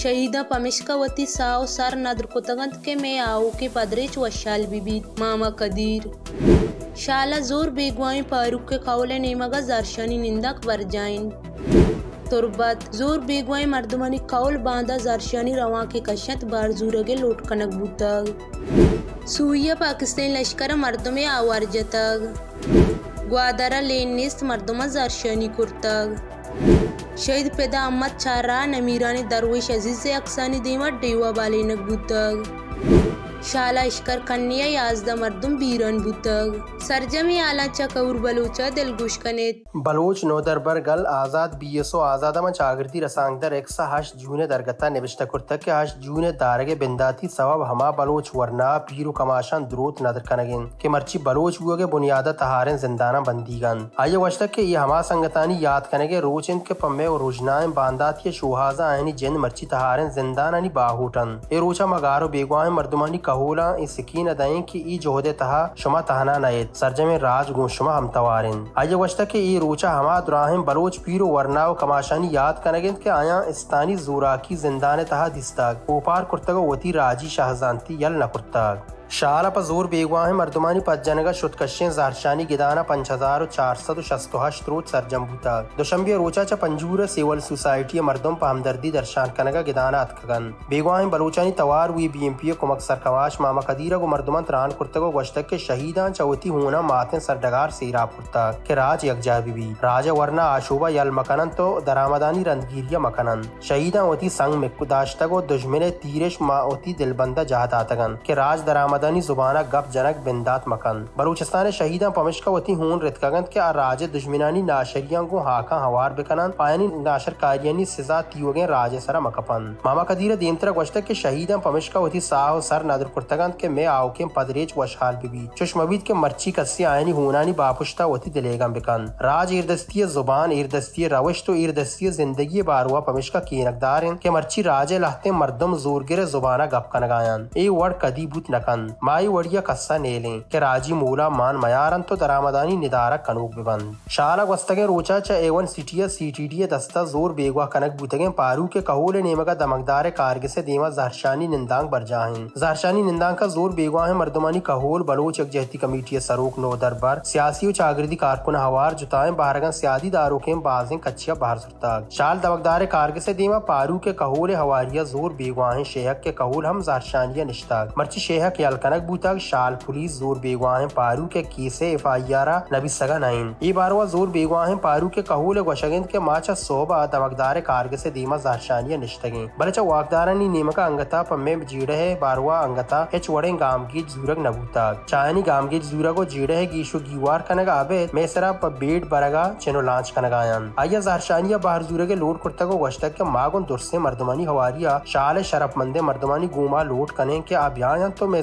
ಶಹೀದ ಪಮಿಷ್ಕವತಿ ಸಾವು ಸರ್ ನದ್ರ ಕುತಗಂತ್ಕೆ ಮೇ ಆವುಕೆ ಪದ್ರೇಚ್ ವಶಾಲ್ ಬಿಬಿತ್ ಮಾಮ ಕದೀರ್ ಶಾಲಾ ಜೋರ್ ಬೇಗ್ವಾಯಿ ಫಾರೂಕ್ ಕೆ ಕೌಲೆ ನೇಮಗ ಜರ್ಶನಿ ನಿಂದಕ್ ಬರ್ಜಾಯಿನ್ तुरबत। ज़ोर बेगवाई मर्दमानी कौल बांधा जरशानी रवा के कशत बार जूरगे लोट कनक बूतग। सूया पाकिस्तान लश्कर मर्दमे आवार जतग। ग्वादरा लेनिस्त मर्दमा जरशानी कुर्तग। शहीद पैदा अम्मद चारा नमीरानी दरवेश अज़ीज़ अक्सानी दीमा डेवा बाले नकबूतग शाला इश्कर कन्या याजदा मर्दम बीरन बुतग सरजमी आलाचा कौर बलोचा दिलगुश कनेत। बलोच नोदर बरगल आज़ाद बीएसओ आजादमा चागिरदी रसांगदर एक्सा हश जूने दरगता निविष्ट कुर्तक के हश जूने दारगे बिंदाती सवब हमा बलोच वरना पीरु कमाशान द्रोत नदर कनगिन के मर्ची बलोच हुए बुनियादा तहारें जिंदाना बंदीगन। आए वशतक के ये हमा संगतानी याद कनगे रोच इनके पम्मे और रोजनाएँ बांदात के शोहाजा आयनी जिन मर्ची तहारें जिंदाना बाहूटन। ए रोचा मगारो बेगवाएँ मर्दमानी कहूला शुमा तहना नए सरजमे राज गो हम आए वश्ता के ई रोचा हमा दुराहिम बलोच पीर वरना कमाशानी याद कनगिन के आया इस्तानी जोरा की जिंदाने तहा दिस्ताग ओपार कुर्तगो वती राज़ी शाहजानती पजूर बेगवाह मर्दुमानी पज्जनगा शुतकशें जारशानी गिदाना पंच हज़ार चार सौ शस्तहश त्रोत सरजम बूता दुशंबी रोचा च पंजूर, सिवल सोसाइटी मर्दम पर हमदर्दी दर्शान कनगा गिदाना अतकगन बेगवाह बलूचानी तवार हुई बी एम पी कुमक सरकवाश, मामा कदीरा को मर्दमन त्रान कुर्तगो गश्तक के शहीदा चौथी होना माते सरडगार सीरा कुर्ता। के राज यकजा बीबी। राजा वरना आशोबा यल मकनन तो दरामदानी रंदगिरिया मकनन शहीदा ओती संग में कुदाश्तगो दुश्मन तीरेश मा ओती दिलबंदा जहात आतगन। के राज दरामद मदनी जुबाना गप जनक बिंदात मकन। बलूचिस्तान शहीदा पमिशका वती हून रितकगंत के राज दुश्मनानी नाशरिया को हाका हवार बिकनन। पायनी नाशर कारियानी सिजा तीवगे राज सरा मकपन। मामा कदीर देमतरा गश्तक के शहीदा पमिशका वती साह सर नदर कुर्तगंत के मैं आओ के पदरेच वशहाल बीबी। चुशमबीद के मर्ची कस्सी आयनी हूनानी बापुश्ता वती दिलेगम बिकन। राज इरदस्ती ज़ुबान इरदस्ती रवश तो इरदस्ती ज़िंदगी बारुआ पमिशका कीनकदार के मर्ची राज लहते मर्दम जोरगिर जुबाना गप कनगायन। ए वड़ कदी बुत नकन। वड़िया कस्सा नेले, के राज़ी मूला मान मयारन तो दरामदानी निदारा कनूक बिबंद शाला वस्तगे रोचा च एवन सिटिया सीटीडी दस्ता ज़ोर बेगवा कनक बुतगे पारू के कहोले नेमगा दमकदार कारगे से देवा जहरशानी निंदांग बरजाहिन जहरशानी निंदांग का ज़ोर बेगवा है मर्दमानी कहोल बलोच जहती कमेटी सरोक नो दरबार, सियासी और चागरदी कारकुन हवार जुताए बारगन सियादी दारों के बाजें कच्चिया बाहर सुरताग। शाल दमकदार कारगे से देवा पारू के कहोले हवारिया ज़ोर बेगवाहें शेहक के कहोल हम जहरशानिया निश्ताग। मर्ची शेहक यल कनक बूतक शाल, पुलिस, ज़ोर बेगवाह पारू के केसे एफ़ आई आर नबी सगा नाइन। ई बारवा ज़ोर बेगवाह पारू के कहूल गोशगिंद के माचा सोबा दमकदार कारग से दीमा जारशानिया निश्तगे। बलचा वाकदारानी नेमका अंगता पम्मे जीड़े है बारवा अंगता हेच वड़े गाम की जूरग नबूता चायनी गाम की जूरा को जीड़े है, गीशु गीवार कनगा आबे मेसरा बेट बरगा, चेनो लांच कनगायन आया जारशानिया बाहर जूरगे लोड कुर्ता को गश्तक के मागुन दुरसे मर्दमानी हवारिया, शाल शरफ मंदे मर्दमानी गुमा लोट कने के अभियान तो मैं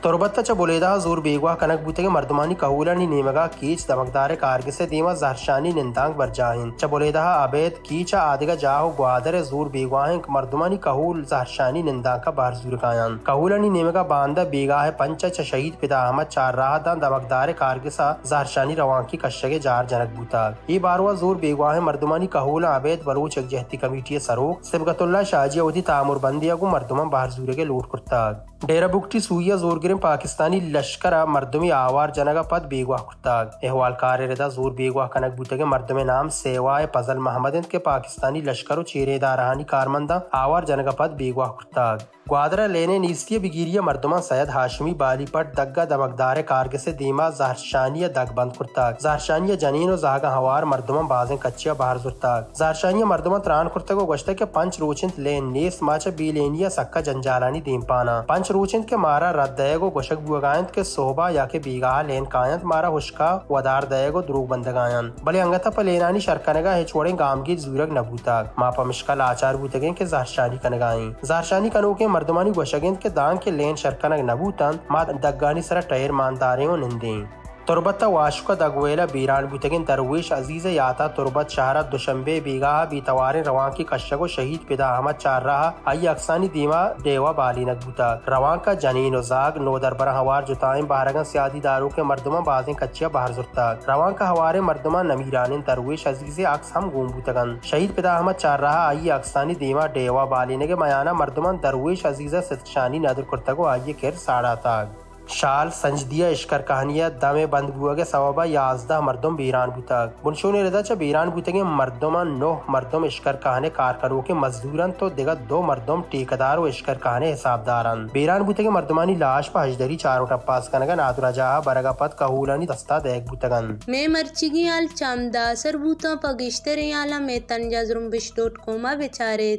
बेगवा बूते के मर्दमानी कहूलानी नेमगा कीच दमकदार कारगे से दीमा जहरशानी निंदांग बरजाहिन च बोलेदा आबेद कीच आदिगा जाहो ग्वादर ज़ोर बेगवाहें मर्दमानी कहूल जहरशानी निंदांग का बार ज़ोर कायन कहूलानी नेमगा बांदा बेगा है पंच च शहीद पिता अहमद चार राह दा दमकदार कारगे सा जहरशानी रवां की कशगे जार जनक बूता। ये बारवा ज़ोर बेगवाहे मर्दमानी कहूल आबेद बलूच जहती कमेटी सरोक सिबगतुल्ला शाहजिया उदी तामुर बंदिया को मर्दमा बाहर ज़ोर के लूट कुर्ता डेरा बुकटी सूया ज़ोर पाकिस्तानी लश्कर मर्दमी आवार जनगा पद बेगवा कुर्ताग अहवाल कार्यरदा ज़ोर बेगवा कनक बूतगे मर्दमे नाम सेवाए पजल मोहम्मद के पाकिस्तानी लश्कर चेरेदारहानी कारमंदा आवार जनगा पद बेगवा कुर्ताग ग्वादरा लेने नीस्तिय बिगिरिया मर्दमा सैयद हाशमी बालीपट दग्गा दमकदार कारगे से दीमा जहरशानिया दग बंद कुर्ताग। जहरशानिया जनीन जागा हवार मर्दमा बाजें कच्चिया बाहर जुर्ताग। जहरशानिया मर्दमा त्रान कुर्तगो गश्त के पंच रोचिंत लेन नेस माचा बीलेनिया सक्का जंजालानी दीम पाना। पंच रोचिंत के मारा रद दयगो गोशक बुगायंत के सोहबा या के बीगा लेन कायंत मारा हुशका वदार दयगो द्रुग बंदगायन भले अंगता पलेनानी शरकनगा हे छोड़े गाम की जूरग नबूताग मापा मिशकल आचार बूतगे के जहरशानी कनगाई जहरशानी कनो के गोशगिंद के दांग के लेन शरकनग नबूतन मात दग्गानी सरा टयर तुरबत वाशुका दगवेला बीरान बुतगिन दरवेश अज़ीज़ याता तुरबत शहरा दुशंबे बीगाहा बीतवारिन रवान की कश्यको शहीद पिदा अहमद चार रहा आई अक्सानी दीमा देवा बाली बुता रवान का जनीन उजाग नो दरबर हवार जुताइन बारगन सियादी दारू के मर्दमा बाजें कच्चिया बाहर जुरता रवान का हवारे मर्दमा नमीरान दरवेश अज़ीज़ अक्स हम गुम बुतगन शहीद पिदा अहमद चार रहा आई अक्सानी दीमा डेवा बालीने के मयाना मर्दमान दरवेश अजीजा सितशानी नदर कुर्तगो आइए केर साड़ा ताग शाल संजदिया इश्कर कहानिया, दमे बंद बुआ के सवाबा, याजदा मर्दम बीरान बुतक बुनशो ने रदा बीरान बुतगे मर्दमा नोह मर्दम इश्कर कहाने कारकरो के मजदूरन तो दिगा दो मर्दम टेकदार व इश्कर कहाने हिसाबदारन। बीरान बुतगे मर्दमानी लाश पर हजदरी चारों टप्पास कनगन आदुरा जहा बरगापत कहूलानी दस्ता देख बुतगन मैं मर्चिगी आल चामदा सर बूता पगिश्तरे आला, में तंजा जुरुम्बिश डॉट कोमा बेचारे।